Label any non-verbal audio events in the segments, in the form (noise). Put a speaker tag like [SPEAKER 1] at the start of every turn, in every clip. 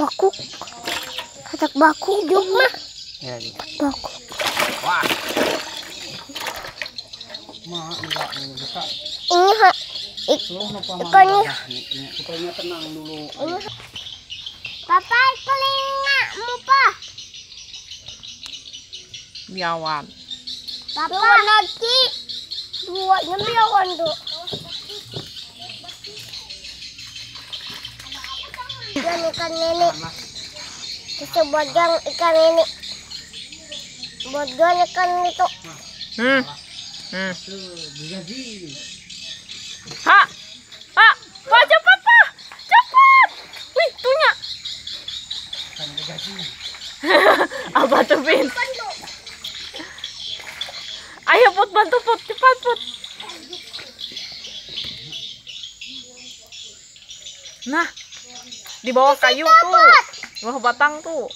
[SPEAKER 1] bakuk. Katak bakuk dong mah.
[SPEAKER 2] Ya, di.
[SPEAKER 1] Bakuk.
[SPEAKER 2] Wah. Ma, enggak ini
[SPEAKER 1] Ikannya.
[SPEAKER 2] Tenang dulu.
[SPEAKER 1] Papa telinga mu pa.
[SPEAKER 3] Biawan.
[SPEAKER 1] Papa lagi. Dua yang biawan do. Yan ikan nenek. Itu bagang ikan nenek. Bagang ikan itu.
[SPEAKER 3] Hmm. Hmm. Ha. Ha. Pak cepat, Pak. Cepat. Wih, tunya. (laughs) Apa tuh, Bin? Ayo, Put, bantu, Put. Cepat, Put. Nah, di bawah kayu tuh. Di bawah batang tuh.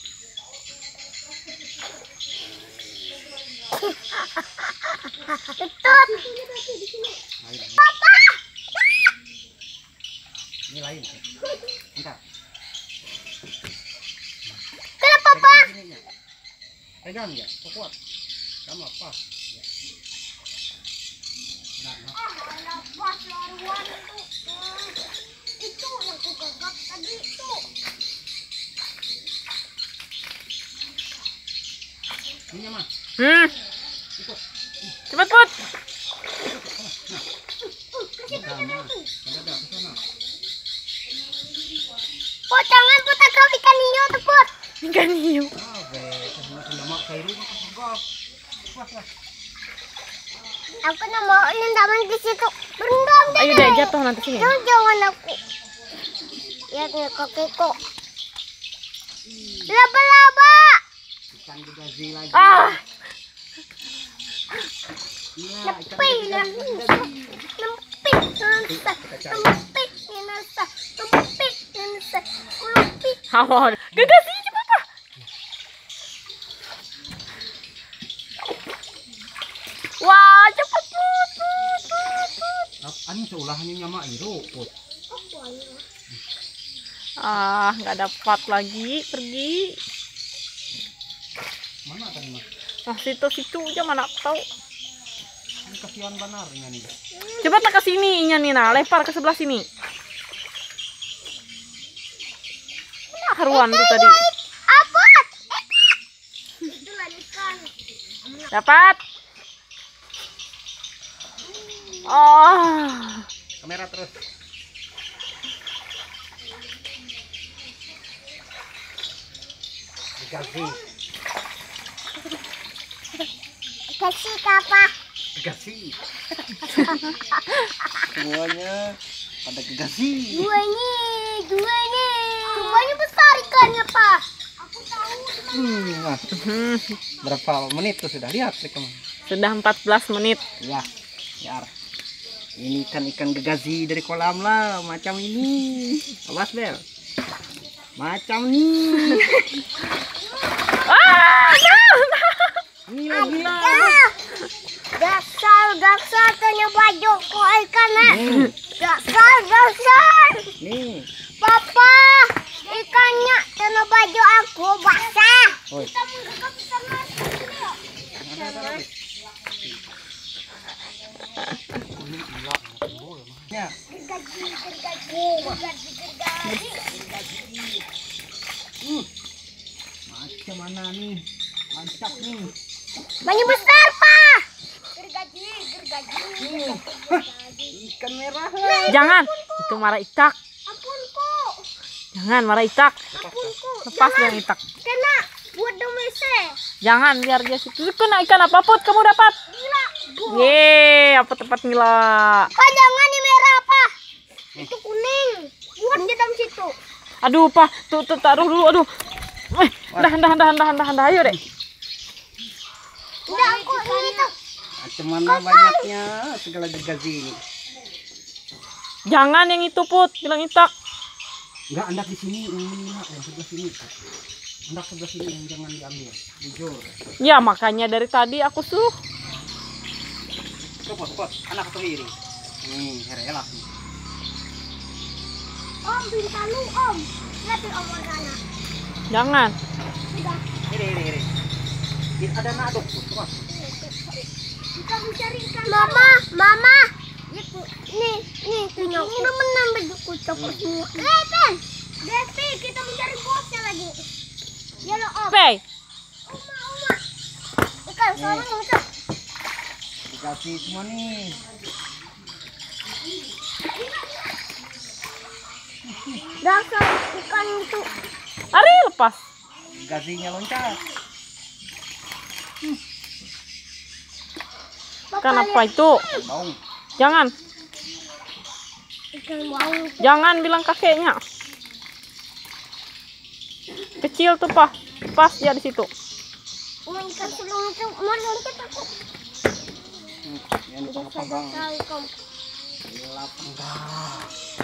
[SPEAKER 1] Papa.
[SPEAKER 2] Ini lain. Entar.
[SPEAKER 1] Kenapa papa?
[SPEAKER 2] Pegang ya, kuat. Kamu apa? Ya. Nah, nah.
[SPEAKER 1] Itu yang kugagap tadi itu.
[SPEAKER 2] Ini mah.
[SPEAKER 3] Hmm. Cepat, Put.
[SPEAKER 1] Oh jangan putar kau ikan hiu tuh put.
[SPEAKER 3] Ikan hiu.
[SPEAKER 1] Aku nak mau nendaman di situ. Berendam.
[SPEAKER 3] Ayo deh, jatuh nanti sini.
[SPEAKER 1] Jangan jangan aku. Lihat nih kakiku. Laba-laba.
[SPEAKER 2] Ikan digaji lagi.
[SPEAKER 3] Ah.
[SPEAKER 1] Nempi. Nasa. Nempi. Nasa. Nempi.
[SPEAKER 3] hawa. Gagal sih, cepat, Pak. Wah, cepat,
[SPEAKER 2] Ani seulahannya nyama iru. Put.
[SPEAKER 3] Ah, nggak dapat lagi. Pergi.
[SPEAKER 2] Mana tadi mah?
[SPEAKER 3] Nah, situ-situ aja mana tahu.
[SPEAKER 2] Ini kasihan benar ini.
[SPEAKER 3] Cepatlah ke sini, Inya Nina. Lempar ke sebelah sini. Mana haruan tuh tadi? Dapat. Oh.
[SPEAKER 2] Kamera terus. Digaji.
[SPEAKER 1] Kasih kapah.
[SPEAKER 2] Digaji. Semuanya pada digaji.
[SPEAKER 1] Dua ini, dua ini. Semuanya besar ikannya, Pak. Aku tahu.
[SPEAKER 2] Hmm, nah, berapa menit tuh sudah lihat kamu?
[SPEAKER 3] sudah 14 menit.
[SPEAKER 2] Ya, ya. Ini ikan ikan gegazi dari kolam lah, macam ini. Awas bel. Macam ini. (laughs) Lah.
[SPEAKER 1] Ah, Dasar, dasar tanya baju ku ikannya.
[SPEAKER 2] Nih,
[SPEAKER 1] Dasar, dasar.
[SPEAKER 2] nih.
[SPEAKER 1] Papa, ikannya kena baju aku basah.
[SPEAKER 2] Oi.
[SPEAKER 1] Gergaji, gergaji, gergaji, gergaji.
[SPEAKER 2] Macam mana nih? Mantap nih.
[SPEAKER 1] Banyak besar, Pak. Gergaji, gergaji.
[SPEAKER 2] Ikan merah.
[SPEAKER 3] Jangan, itu marah itak.
[SPEAKER 1] Ampunku,
[SPEAKER 3] Jangan marah itak.
[SPEAKER 1] ampunku.
[SPEAKER 3] Lepas yang itak.
[SPEAKER 1] Kena buat domese.
[SPEAKER 3] Jangan biar dia situ kena ikan apa put kamu dapat.
[SPEAKER 1] Gila.
[SPEAKER 3] Ye, apa tempat nila.
[SPEAKER 1] Pak, jangan ini merah, Pak. Itu kuning. Buat di dalam situ.
[SPEAKER 3] Aduh, Pak, tuh, tuh taruh dulu. Aduh. Eh, dah, dah, dah, dah, dah, dah, ayo deh.
[SPEAKER 1] Udah aku ini tuh.
[SPEAKER 2] Macam mana banyaknya segala gegazi ini.
[SPEAKER 3] Jangan yang itu put, bilang itak.
[SPEAKER 2] Enggak, andak di sini, ini nak, yang sebelah sini. Andak sebelah sini yang jangan diambil. Jujur.
[SPEAKER 3] Ya makanya dari tadi aku suruh.
[SPEAKER 2] Coba, coba, anak tuh iri. Nih, rela nih.
[SPEAKER 1] Om, bintang lu, Om. Lihat di Om sana.
[SPEAKER 3] Jangan.
[SPEAKER 2] Ini, ini, ini. Ini ada nadok. Mas.
[SPEAKER 1] Kita mencari ikan. Mama, mama. Nih, nih, punya. Udah menang baju kucok semua. Eh, Ben. Devi, kita mencari bosnya lagi. Yellow off.
[SPEAKER 3] Pei.
[SPEAKER 1] Uma, uma. Ikan, sama muncul.
[SPEAKER 2] Dikasih semua nih.
[SPEAKER 1] Dasar ikan itu.
[SPEAKER 3] Lepas.
[SPEAKER 2] Gazinya loncat.
[SPEAKER 3] Ikan apa itu?
[SPEAKER 2] Bau.
[SPEAKER 3] Jangan.
[SPEAKER 1] Ikan.
[SPEAKER 3] Jangan bilang kakeknya. Kecil tuh, Pak. Pas dia di situ.
[SPEAKER 1] Uma ikan. Mau loncat aku.
[SPEAKER 2] Hmm, Yang
[SPEAKER 1] kamu.
[SPEAKER 2] Lapang.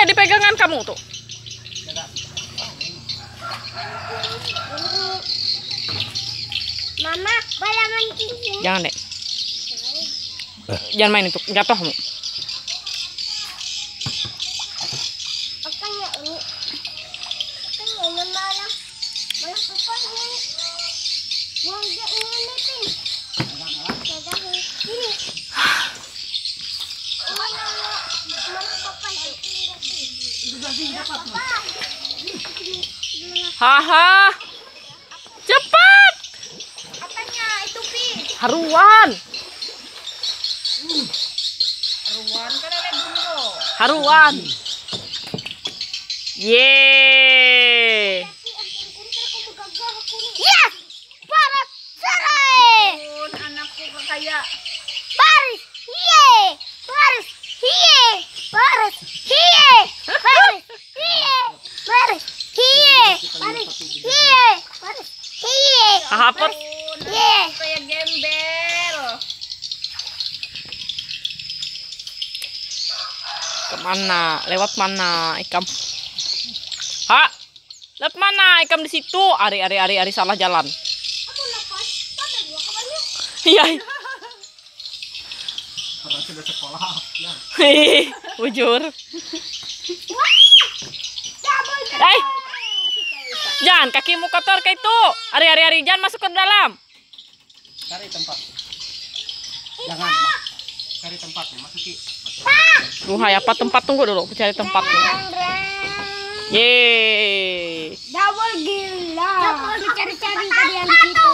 [SPEAKER 3] ya di pegangan kamu tuh.
[SPEAKER 1] Mama, bala mancing.
[SPEAKER 3] Jangan, Dek. Jangan main itu, jatuh kamu. Haha. Cepat.
[SPEAKER 1] Apanya itu, Pin?
[SPEAKER 3] Haruan. Haruan. Yeay. Hapet.
[SPEAKER 1] Hiye!
[SPEAKER 3] Kayak gembel. Ke mana? Lewat mana ikam? Ha? Lewat mana ikam di situ? Ari, ari, ari, ari salah jalan. Iya.
[SPEAKER 2] Orang sudah sekolah. Ya.
[SPEAKER 3] Hehehe, Bujur. Jangan, kakimu kotor kayak itu. Hari-hari jangan masuk ke dalam.
[SPEAKER 2] Cari tempat. Jangan. Cari tempat ya,
[SPEAKER 3] Lu Duhai, apa tempat tunggu dulu, cari tempat
[SPEAKER 1] dulu. Double
[SPEAKER 3] gila. Double cari, cari tadi yang itu.